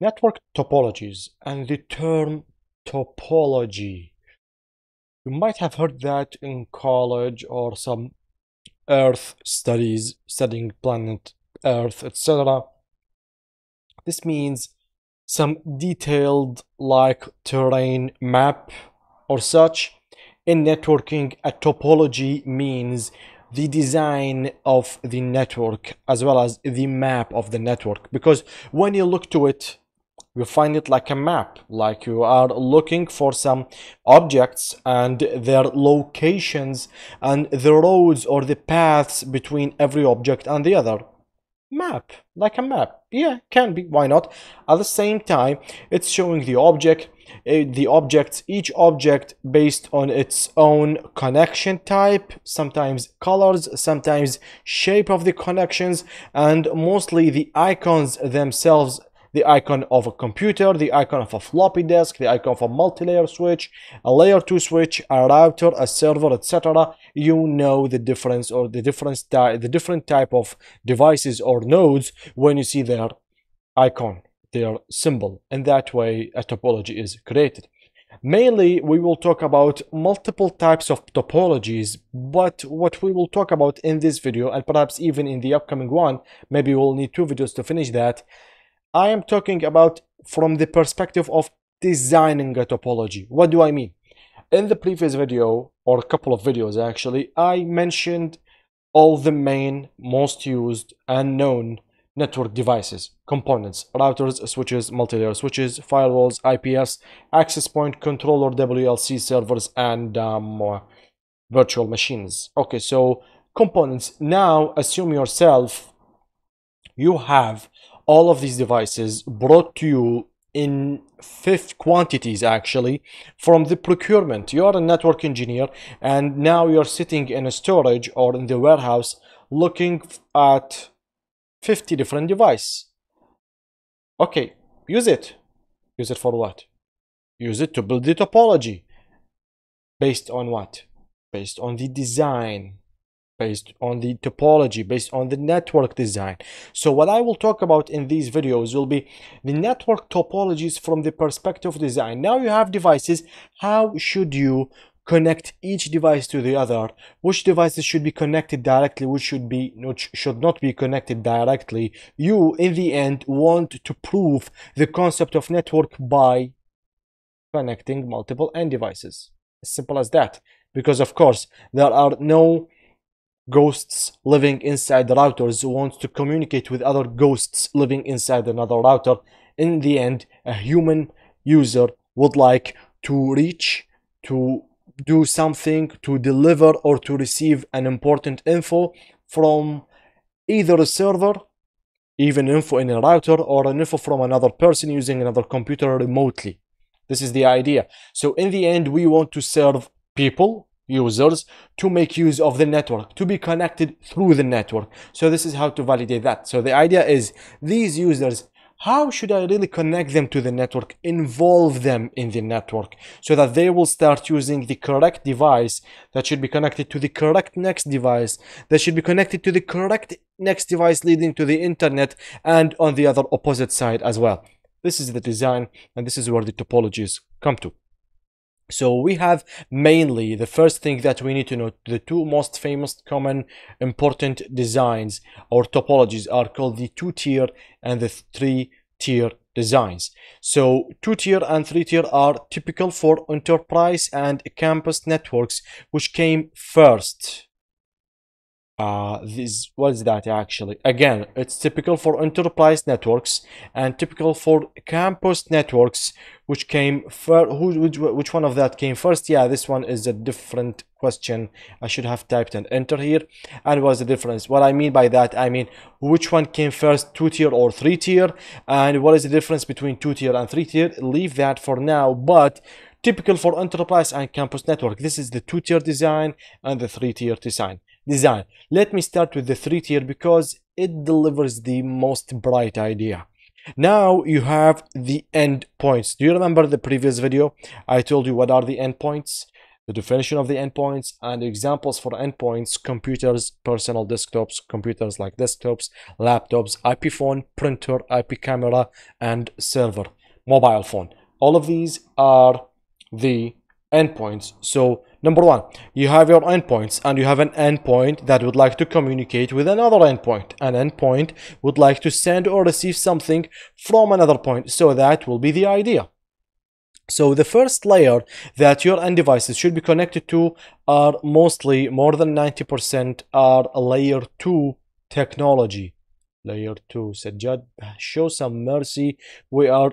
network topologies and the term topology. You might have heard that in college or some Earth studies, studying planet Earth, etc. This means some detailed like terrain map or such. In networking, a topology means the design of the network as well as the map of the network because when you look to it you find it like a map like you are looking for some objects and their locations and the roads or the paths between every object and the other. Map like a map. Yeah can be. Why not? At the same time it's showing the object uh, the objects each object based on its own connection type sometimes colors sometimes shape of the connections and mostly the icons themselves the icon of a computer, the icon of a floppy disk, the icon of a multi-layer switch, a layer 2 switch, a router, a server, etc. You know the difference or the difference the different type of devices or nodes when you see their icon, their symbol. And that way a topology is created. Mainly, we will talk about multiple types of topologies, but what we will talk about in this video, and perhaps even in the upcoming one, maybe we'll need two videos to finish that, I am talking about from the perspective of designing a topology. What do I mean? In the previous video, or a couple of videos actually, I mentioned all the main, most used and known network devices, components, routers, switches, multi-layer switches, firewalls, IPS, access point controller, WLC servers, and um, virtual machines. Okay, so components. Now assume yourself you have all of these devices brought to you in fifth quantities actually from the procurement. You are a network engineer and now you're sitting in a storage or in the warehouse looking at 50 different devices. Okay use it. Use it for what? Use it to build the topology. Based on what? Based on the design based on the topology, based on the network design. So what I will talk about in these videos will be the network topologies from the perspective of design. Now you have devices, how should you connect each device to the other? Which devices should be connected directly, which should be which should not be connected directly? You, in the end, want to prove the concept of network by connecting multiple end devices. As simple as that. Because of course, there are no ghosts living inside the routers want to communicate with other ghosts living inside another router. In the end, a human user would like to reach, to do something, to deliver or to receive an important info from either a server, even info in a router, or an info from another person using another computer remotely. This is the idea. So in the end, we want to serve people users to make use of the network to be connected through the network so this is how to validate that so the idea is these users how should I really connect them to the network, involve them in the network so that they will start using the correct device that should be connected to the correct next device that should be connected to the correct next device leading to the internet and on the other opposite side as well. This is the design and this is where the topologies come to. So we have mainly the first thing that we need to know, the two most famous common important designs or topologies are called the two-tier and the three-tier designs. So two-tier and three-tier are typical for enterprise and campus networks which came first uh this what is that actually? Again it's typical for enterprise networks and typical for campus networks which came first which, which one of that came first? Yeah this one is a different question. I should have typed and enter here. And what's the difference? What i mean by that i mean which one came first two tier or three tier? And what is the difference between two tier and three tier? Leave that for now but typical for enterprise and campus network this is the two tier design and the three tier design design. Let me start with the three tier because it delivers the most bright idea. Now you have the endpoints. Do you remember the previous video? I told you what are the endpoints? the definition of the endpoints, and examples for endpoints, computers, personal desktops, computers like desktops, laptops, IP phone, printer, IP camera, and server, mobile phone. All of these are the endpoints. So number one, you have your endpoints and you have an endpoint that would like to communicate with another endpoint. An endpoint would like to send or receive something from another point. So that will be the idea. So the first layer that your end devices should be connected to are mostly more than 90% are layer 2 technology. Layer 2, Sajjad, show some mercy. We are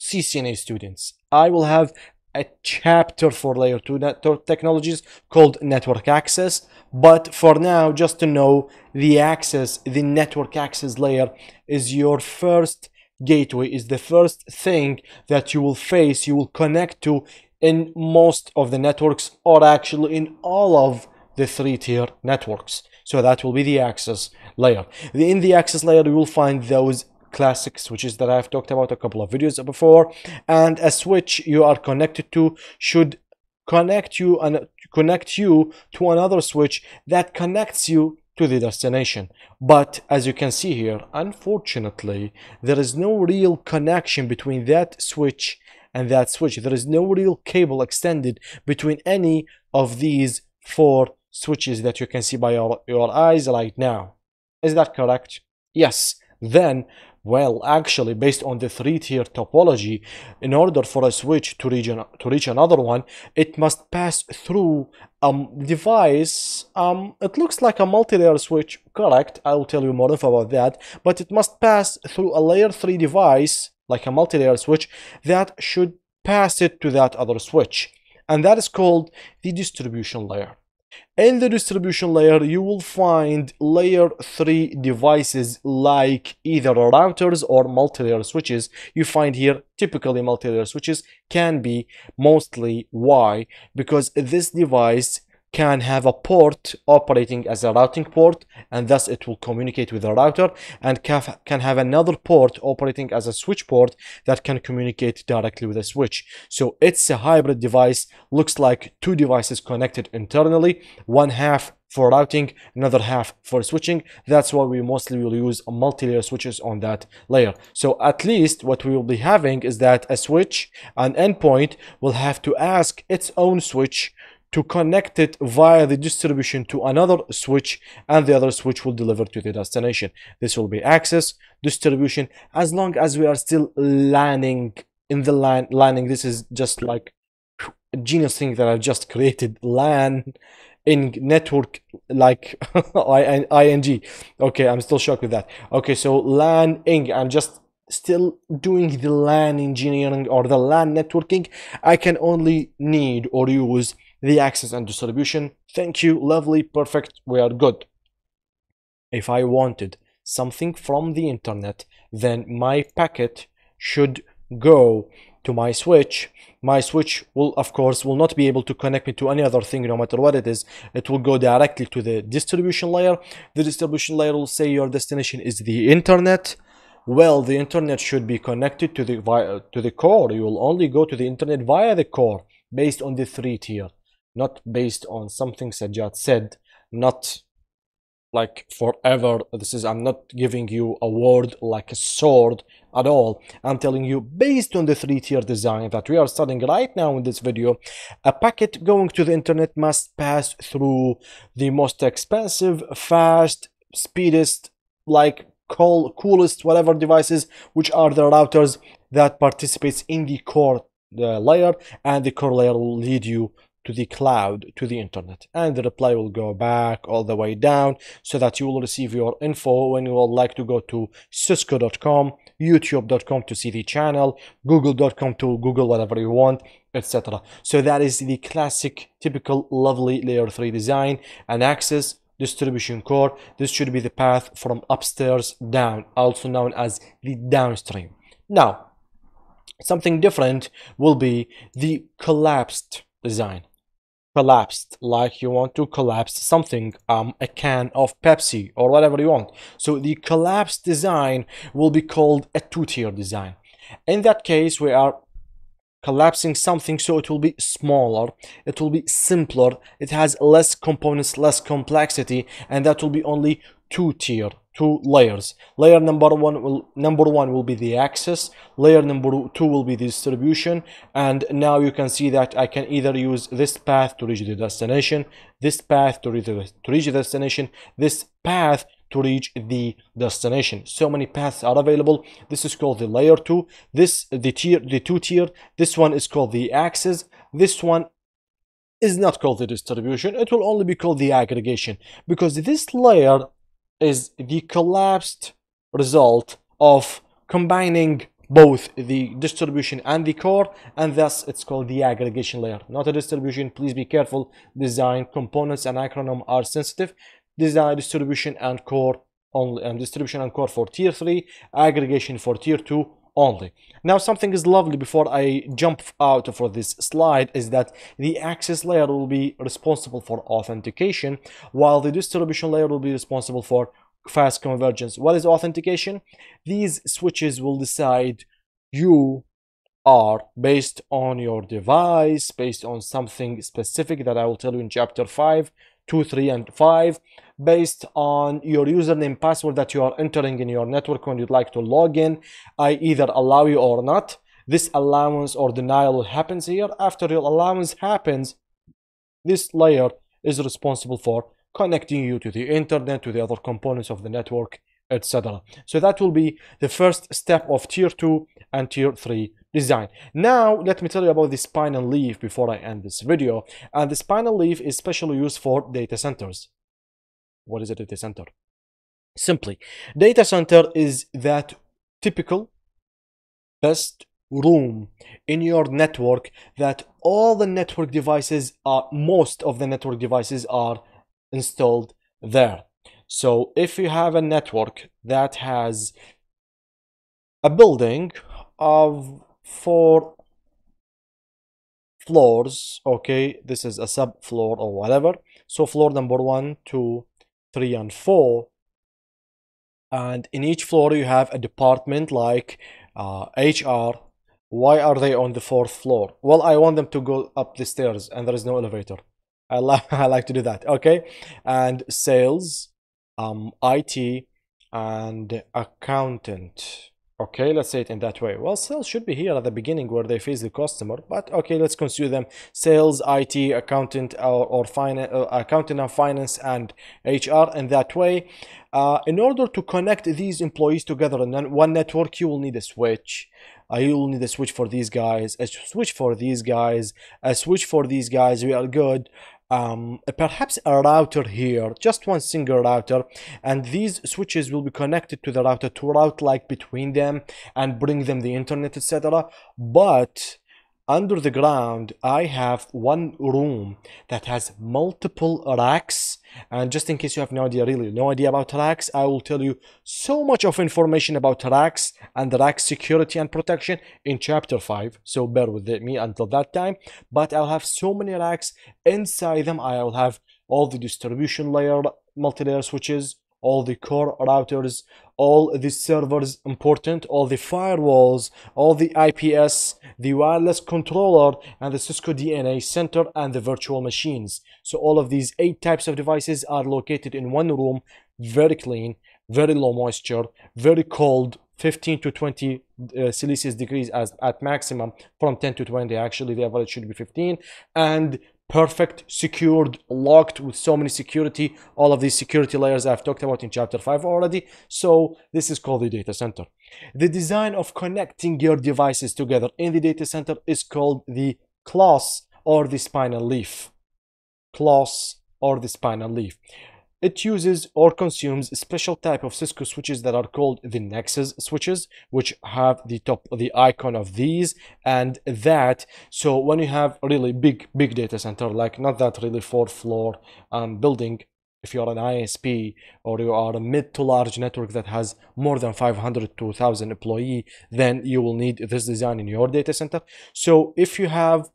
CCNA students. I will have a chapter for layer 2 network technologies called network access. But for now, just to know the access, the network access layer is your first gateway is the first thing that you will face, you will connect to in most of the networks or actually in all of the three tier networks. So that will be the access layer. In the access layer, you will find those classic switches that I've talked about a couple of videos before and a switch you are connected to should connect you and connect you to another switch that connects you to the destination. But as you can see here, unfortunately, there is no real connection between that switch and that switch. There is no real cable extended between any of these four switches that you can see by your, your eyes right now. Is that correct? Yes. Then well, actually, based on the three-tier topology, in order for a switch to reach, an, to reach another one, it must pass through a device. Um, it looks like a multi-layer switch, correct? I'll tell you more info about that. But it must pass through a layer 3 device, like a multi-layer switch, that should pass it to that other switch. And that is called the distribution layer. In the distribution layer, you will find layer 3 devices like either routers or multi-layer switches. You find here typically multi-layer switches can be mostly why because this device can have a port operating as a routing port and thus it will communicate with the router and can have another port operating as a switch port that can communicate directly with a switch. So it's a hybrid device looks like two devices connected internally one half for routing another half for switching. That's why we mostly will use multi-layer switches on that layer. So at least what we will be having is that a switch an endpoint will have to ask its own switch to connect it via the distribution to another switch and the other switch will deliver to the destination. This will be access, distribution, as long as we are still landing in the LAN. Landing, this is just like a genius thing that I've just created. LAN in network like ing. Okay, I'm still shocked with that. Okay, so LAN ing, I'm just still doing the LAN engineering or the LAN networking. I can only need or use the access and distribution. Thank you, lovely, perfect, we are good. If I wanted something from the internet, then my packet should go to my switch. My switch will, of course, will not be able to connect me to any other thing, no matter what it is. It will go directly to the distribution layer. The distribution layer will say your destination is the internet. Well, the internet should be connected to the via, to the core. You will only go to the internet via the core based on the three tier not based on something Sajjad said, not like forever. This is, I'm not giving you a word like a sword at all. I'm telling you, based on the three-tier design that we are studying right now in this video, a packet going to the internet must pass through the most expensive, fast, speedest, like cool, coolest, whatever devices, which are the routers that participates in the core the layer and the core layer will lead you to the cloud, to the internet. And the reply will go back all the way down so that you will receive your info when you would like to go to cisco.com, youtube.com to see the channel, google.com to google whatever you want, etc. So that is the classic, typical, lovely layer 3 design and access distribution core. This should be the path from upstairs down, also known as the downstream. Now, something different will be the collapsed design collapsed like you want to collapse something um a can of pepsi or whatever you want. So the collapsed design will be called a two-tier design. In that case we are collapsing something so it will be smaller it will be simpler it has less components less complexity and that will be only two tier two layers. Layer number one will number one will be the access layer number two will be the distribution and now you can see that i can either use this path to reach the destination this path to reach the, to reach the destination this path to reach the destination. So many paths are available. This is called the layer 2 this the tier the two tier. This one is called the access this one is not called the distribution. It will only be called the aggregation. Because this layer is the collapsed result of combining both the distribution and the core and thus it's called the aggregation layer. Not a distribution. Please be careful. Design components and acronym are sensitive. Design distribution and core only and distribution and core for tier 3 aggregation for tier 2 only. Now something is lovely before i jump out for this slide is that the access layer will be responsible for authentication while the distribution layer will be responsible for fast convergence. What is authentication? These switches will decide you are based on your device based on something specific that i will tell you in chapter 5 2 3 and 5 based on your username password that you are entering in your network when you'd like to log in i either allow you or not. This allowance or denial happens here. After your allowance happens this layer is responsible for connecting you to the internet to the other components of the network etc so that will be the first step of tier 2 and tier 3 design. Now let me tell you about the spinal leaf before i end this video. And the spinal leaf is specially used for data centers what is a data center? Simply, data center is that typical best room in your network that all the network devices are most of the network devices are installed there so if you have a network that has a building of four floors okay this is a subfloor or whatever so floor number one two 3 and 4 and in each floor you have a department like uh, HR why are they on the fourth floor? Well I want them to go up the stairs and there is no elevator. I, like I like to do that okay? And sales um, IT and accountant Okay, let's say it in that way. Well, sales should be here at the beginning where they face the customer, but okay, let's consider them sales, IT, accountant, or, or finance, uh, accountant and finance and HR. In that way, uh, in order to connect these employees together in one network, you will need a switch. Uh, you will need a switch for these guys, a switch for these guys, a switch for these guys. We are good um, perhaps a router here, just one single router, and these switches will be connected to the router to route like between them and bring them the internet, etc. But under the ground I have one room that has multiple racks. And just in case you have no idea really no idea about racks I will tell you so much of information about racks and rack security and protection in chapter 5 so bear with me until that time. But I'll have so many racks. Inside them I will have all the distribution layer multi-layer switches all the core routers, all the servers important, all the firewalls, all the IPS, the wireless controller, and the Cisco DNA center and the virtual machines. So all of these eight types of devices are located in one room, very clean, very low moisture, very cold, 15 to 20 uh, Celsius degrees as at maximum from 10 to 20 actually the average should be 15 and perfect, secured, locked with so many security, all of these security layers I've talked about in chapter 5 already. So this is called the data center. The design of connecting your devices together in the data center is called the Clos or the spinal leaf. Clos or the spinal leaf. It uses or consumes special type of Cisco switches that are called the Nexus switches, which have the top, the icon of these and that. So when you have really big, big data center, like not that really fourth floor um, building, if you're an ISP or you are a mid to large network that has more than 500 to 1000 employee, then you will need this design in your data center. So if you have,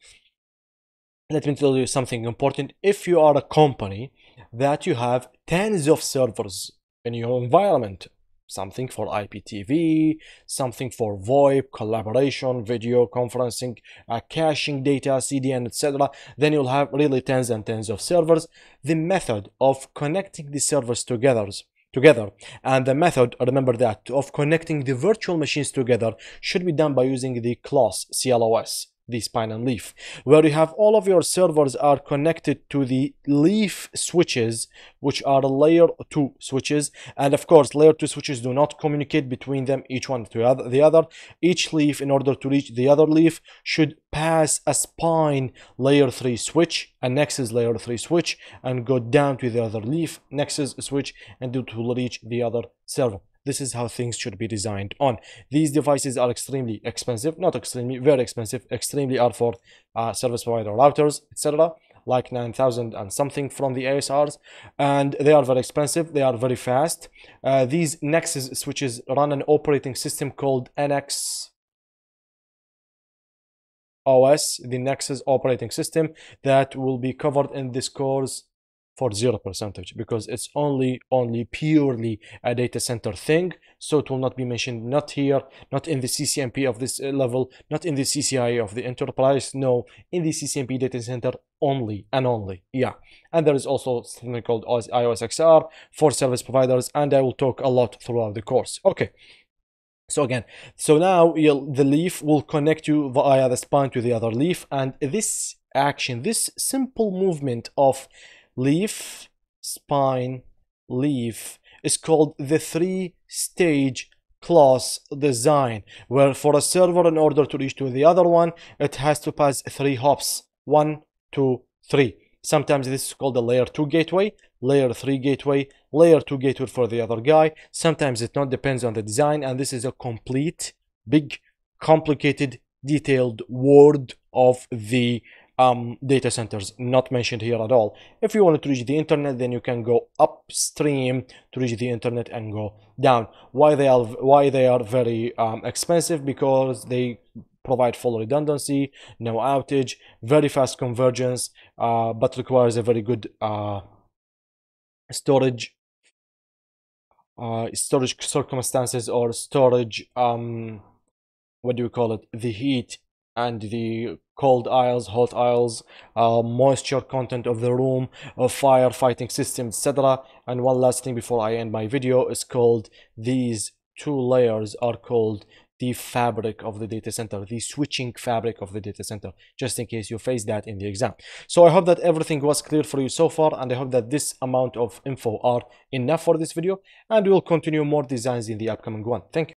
let me tell you something important. If you are a company that you have tens of servers in your environment something for IPTV, something for VoIP, collaboration, video conferencing, uh, caching data, CDN, etc. Then you'll have really tens and tens of servers. The method of connecting the servers together together and the method remember that of connecting the virtual machines together should be done by using the CLOS CLOS the spine and leaf. Where you have all of your servers are connected to the leaf switches which are layer 2 switches. And of course layer 2 switches do not communicate between them each one to the other. Each leaf in order to reach the other leaf should pass a spine layer 3 switch a nexus layer 3 switch and go down to the other leaf nexus switch and it will reach the other server this is how things should be designed on. These devices are extremely expensive not extremely very expensive extremely are for uh, service provider routers etc like 9000 and something from the ASRs and they are very expensive they are very fast. Uh, these Nexus switches run an operating system called NX OS the Nexus operating system that will be covered in this course for zero percentage because it's only only purely a data center thing. So it will not be mentioned not here not in the CCNP of this uh, level not in the CCIE of the enterprise no. In the CCNP data center only and only yeah. And there is also something called ios xr for service providers and i will talk a lot throughout the course. Okay. So again so now the leaf will connect you via the spine to the other leaf and this action this simple movement of leaf, spine, leaf is called the three stage Clos design where for a server in order to reach to the other one it has to pass three hops one two three. Sometimes this is called the layer 2 gateway layer 3 gateway layer 2 gateway for the other guy. Sometimes it not depends on the design and this is a complete big complicated detailed word of the um, data centers not mentioned here at all. If you want to reach the internet, then you can go upstream to reach the internet and go down. Why they are why they are very um, expensive? Because they provide full redundancy, no outage, very fast convergence, uh, but requires a very good uh, storage uh, storage circumstances or storage um, what do you call it the heat and the cold aisles, hot aisles, uh, moisture content of the room, uh, firefighting system, etc. And one last thing before I end my video is called these two layers are called the fabric of the data center, the switching fabric of the data center, just in case you face that in the exam. So I hope that everything was clear for you so far, and I hope that this amount of info are enough for this video, and we'll continue more designs in the upcoming one. Thank you.